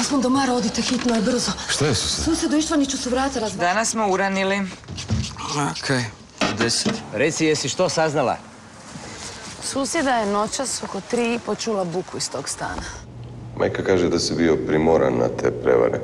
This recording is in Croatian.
Gospodo Mara, odite hitno je brzo. Šta je sused? Susedu Ištvaniću su vrata razbacili. Danas smo uranili. Okej, okay. deset. Reci, jesi što saznala? Susjeda je noćas oko tri počula buku iz tog stana. Majka kaže da si bio primoran na te prevare.